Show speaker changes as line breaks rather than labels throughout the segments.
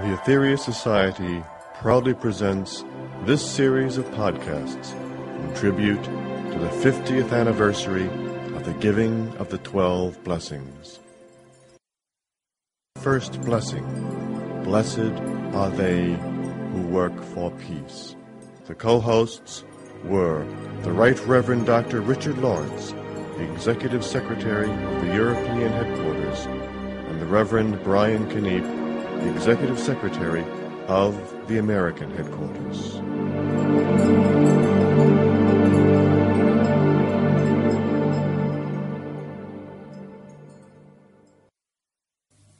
The Aetherius Society proudly presents this series of podcasts in tribute to the 50th anniversary of the giving of the 12 blessings. First blessing Blessed are they who work for peace. The co hosts were the Right Reverend Dr. Richard Lawrence, the Executive Secretary of the European Headquarters, and the Reverend Brian Keneipp, the Executive Secretary of the American Headquarters.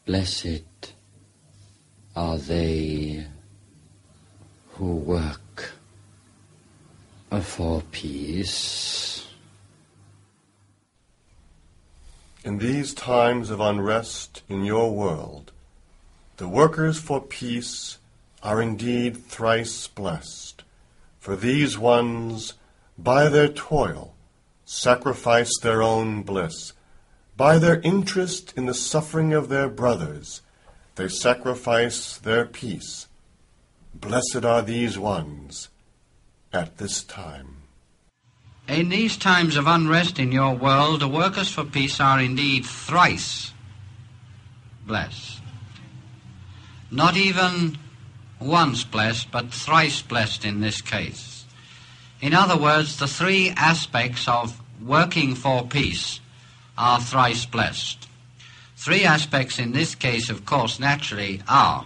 Blessed are they who work for peace.
In these times of unrest in your world, the workers for peace are indeed thrice blessed, for these ones, by their toil, sacrifice their own bliss. By their interest in the suffering of their brothers, they sacrifice their peace. Blessed are these ones at this time.
In these times of unrest in your world, the workers for peace are indeed thrice blessed. Not even once blessed, but thrice blessed in this case. In other words, the three aspects of working for peace are thrice blessed. Three aspects in this case, of course, naturally are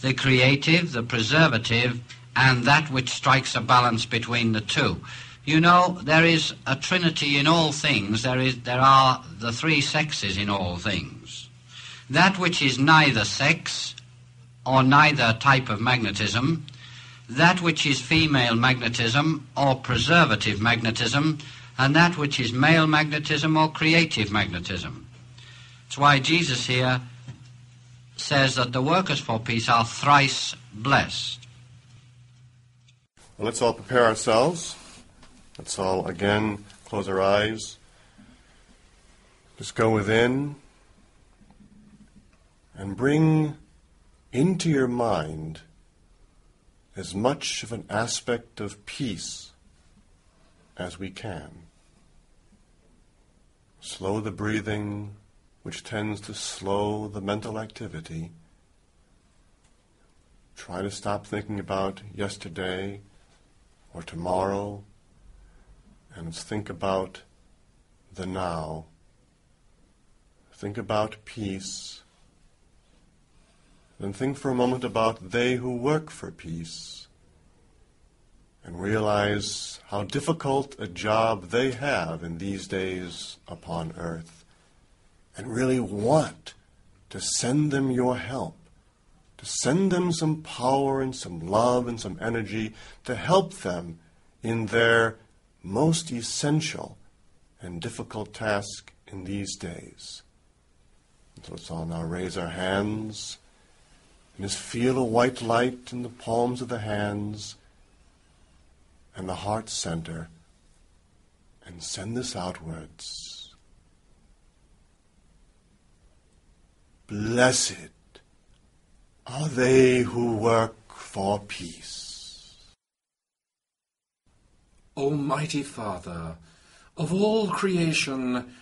the creative, the preservative, and that which strikes a balance between the two. You know, there is a trinity in all things. There, is, there are the three sexes in all things. That which is neither sex or neither type of magnetism, that which is female magnetism or preservative magnetism, and that which is male magnetism or creative magnetism. That's why Jesus here says that the workers for peace are thrice blessed.
Well, let's all prepare ourselves. Let's all again close our eyes. Just go within and bring into your mind as much of an aspect of peace as we can. Slow the breathing, which tends to slow the mental activity. Try to stop thinking about yesterday or tomorrow and think about the now. Think about peace. Then think for a moment about they who work for peace and realize how difficult a job they have in these days upon earth and really want to send them your help, to send them some power and some love and some energy to help them in their most essential and difficult task in these days. So let's all now raise our hands just feel a white light in the palms of the hands and the heart center and send this outwards. Blessed are they who work for peace.
Almighty Father, of all creation,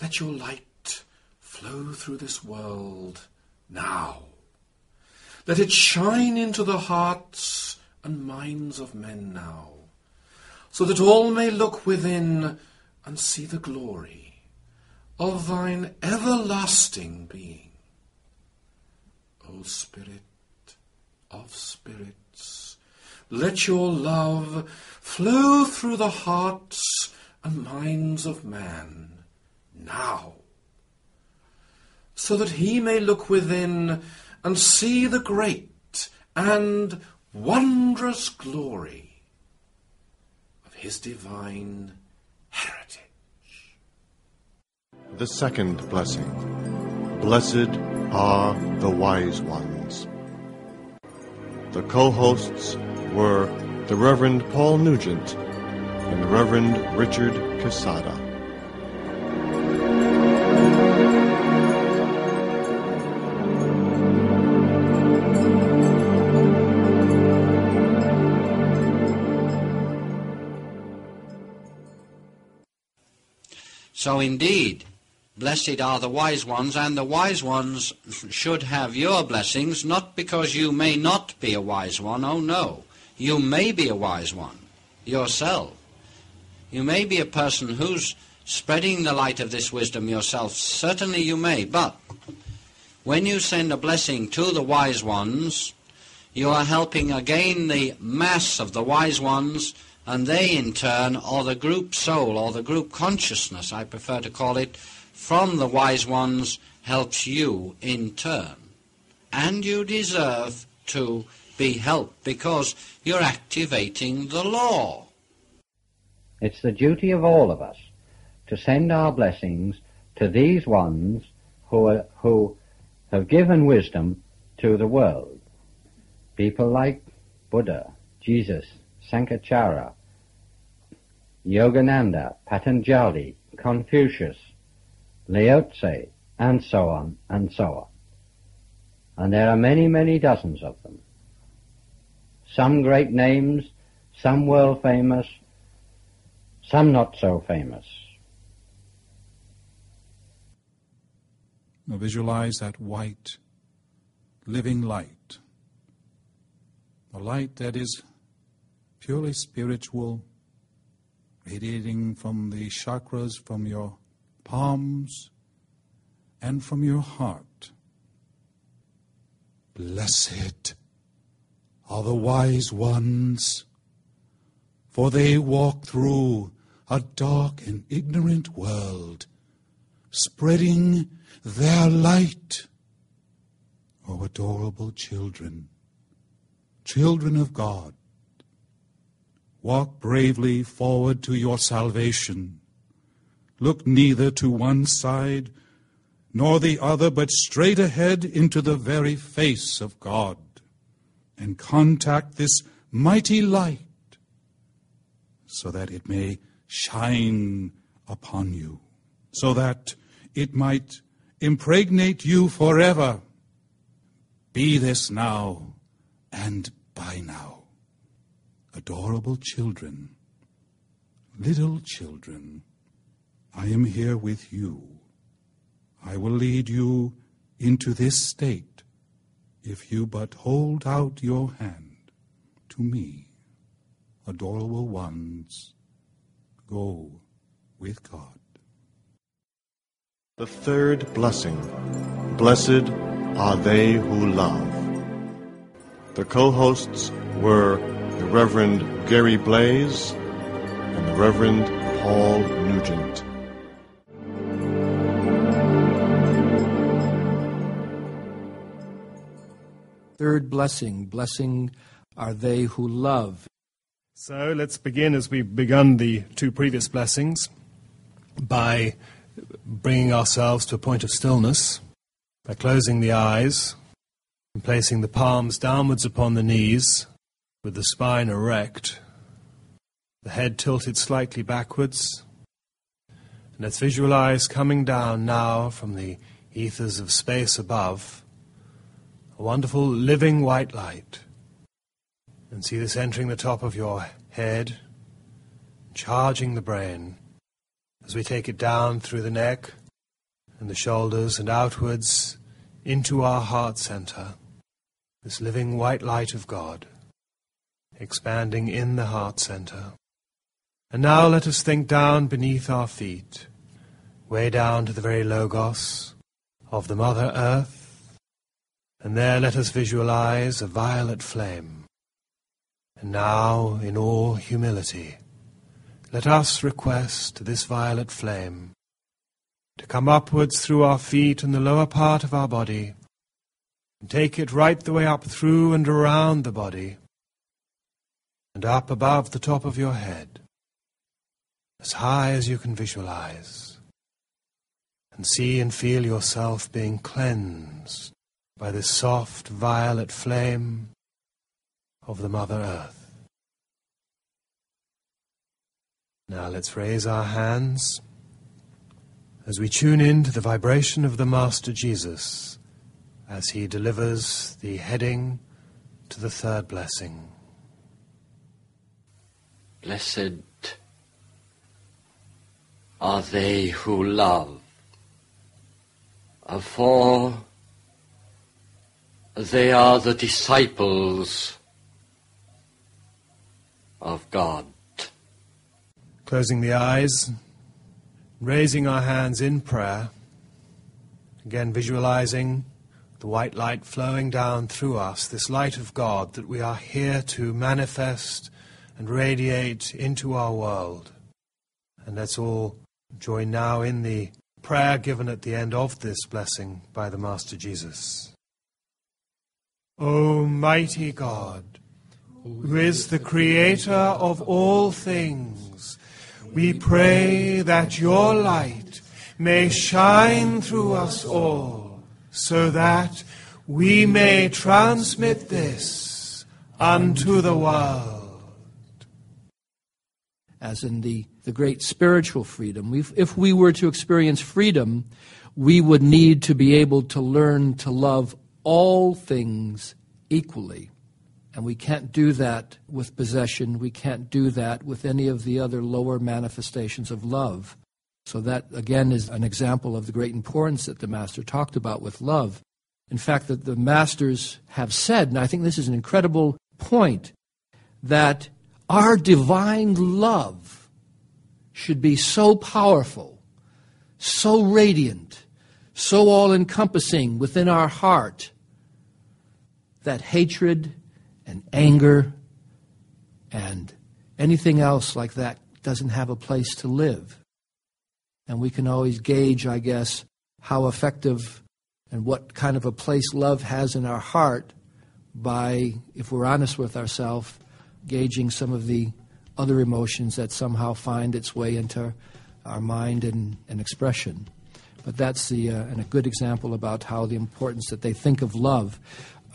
let your light flow through this world now. Let it shine into the hearts and minds of men now, so that all may look within and see the glory of thine everlasting being. O Spirit of spirits, let your love flow through the hearts and minds of man now, so that he may look within and see the great and wondrous glory of his divine heritage.
The second blessing. Blessed are the wise ones. The co-hosts were the Reverend Paul Nugent and the Reverend Richard Casada.
So indeed, blessed are the wise ones, and the wise ones should have your blessings, not because you may not be a wise one, oh no. You may be a wise one yourself. You may be a person who's spreading the light of this wisdom yourself. Certainly you may, but when you send a blessing to the wise ones, you are helping again the mass of the wise ones, and they in turn are the group soul or the group consciousness, I prefer to call it, from the wise ones helps you in turn. And you deserve to be helped because you're activating the law.
It's the duty of all of us to send our blessings to these ones who, are, who have given wisdom to the world. People like Buddha, Jesus, Sankhachara, Yogananda, Patanjali, Confucius, Lao and so on and so on. And there are many, many dozens of them. Some great names, some world famous, some not so famous.
Now visualize that white, living light. A light that is purely spiritual, radiating from the chakras, from your palms, and from your heart. Blessed are the wise ones, for they walk through a dark and ignorant world, spreading their light. O oh, adorable children, children of God, walk bravely forward to your salvation. Look neither to one side nor the other, but straight ahead into the very face of God and contact this mighty light so that it may shine upon you, so that it might impregnate you forever. Be this now and by now. Adorable children, little children, I am here with you. I will lead you into this state if you but hold out your hand to me, adorable ones, go with God.
The third blessing Blessed are they who love. The co hosts were the Reverend Gary Blaze and the Reverend Paul Nugent.
Third blessing, blessing are they who love.
So let's begin as we've begun the two previous blessings by bringing ourselves to a point of stillness, by closing the eyes and placing the palms downwards upon the knees with the spine erect, the head tilted slightly backwards. And let's visualize coming down now from the ethers of space above a wonderful living white light. And see this entering the top of your head, charging the brain as we take it down through the neck and the shoulders and outwards into our heart center. This living white light of God expanding in the heart center. And now let us think down beneath our feet, way down to the very logos of the Mother Earth and there let us visualize a violet flame. And now, in all humility, let us request this violet flame to come upwards through our feet and the lower part of our body, and take it right the way up through and around the body, and up above the top of your head, as high as you can visualize, and see and feel yourself being cleansed by the soft violet flame of the Mother Earth. Now let's raise our hands as we tune in to the vibration of the Master Jesus as he delivers the heading to the third blessing.
Blessed
are they who love, for they are the disciples of God.
Closing the eyes, raising our hands in prayer, again visualizing the white light flowing down through us, this light of God that we are here to manifest and radiate into our world. And let's all join now in the prayer given at the end of this blessing by the Master Jesus. O mighty God, who is the Creator of all things, we pray that your light may shine through us all, so that we may transmit this unto the world.
As in the, the great spiritual freedom, we if we were to experience freedom, we would need to be able to learn to love all things equally. And we can't do that with possession. We can't do that with any of the other lower manifestations of love. So, that again is an example of the great importance that the Master talked about with love. In fact, that the Masters have said, and I think this is an incredible point, that our divine love should be so powerful, so radiant, so all encompassing within our heart that hatred and anger and anything else like that doesn't have a place to live. And we can always gauge, I guess, how effective and what kind of a place love has in our heart by, if we're honest with ourselves, gauging some of the other emotions that somehow find its way into our mind and, and expression. But that's the, uh, and a good example about how the importance that they think of love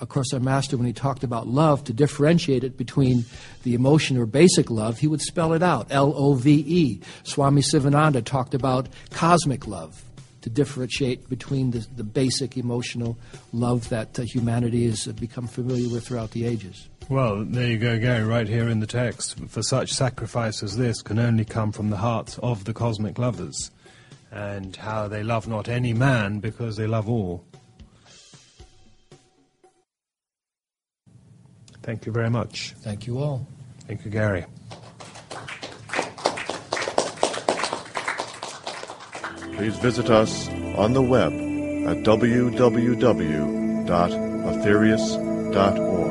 of course, our master, when he talked about love, to differentiate it between the emotion or basic love, he would spell it out L O V E. Swami Sivananda talked about cosmic love to differentiate between the, the basic emotional love that uh, humanity has become familiar with throughout the ages.
Well, there you go, Gary, right here in the text. For such sacrifice as this can only come from the hearts of the cosmic lovers, and how they love not any man because they love all. Thank you very much.
Thank you all.
Thank you, Gary.
Please visit us on the web at www.aetherius.org.